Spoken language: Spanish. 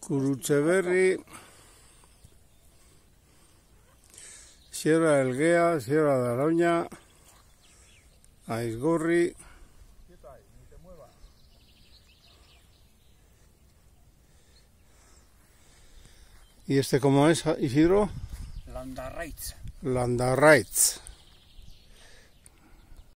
Curutxeberri, Sierra del Guea, Sierra de Aroña, Aizgorri. ¿Y este cómo es, Isidro? Landarraitz. Landarraitz.